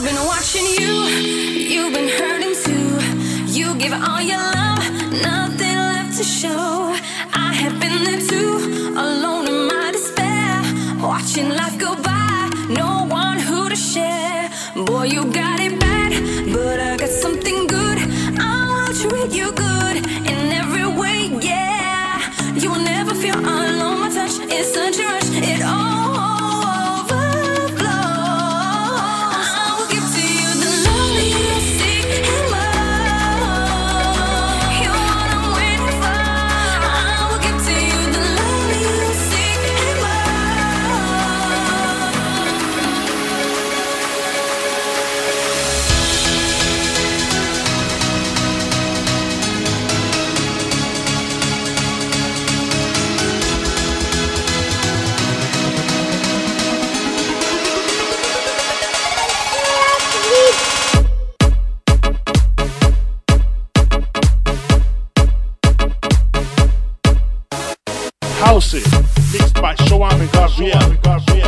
I've been watching you, you've been hurting too. You give all your love, nothing left to show. I have been there too, alone in my despair. Watching life go by, no one who to share. Boy, you got it bad, but I got something good. I will treat you good in every way, yeah. You will never feel alone. My touch is such a rush, it all House it, mixed by Shoam and Gavriel.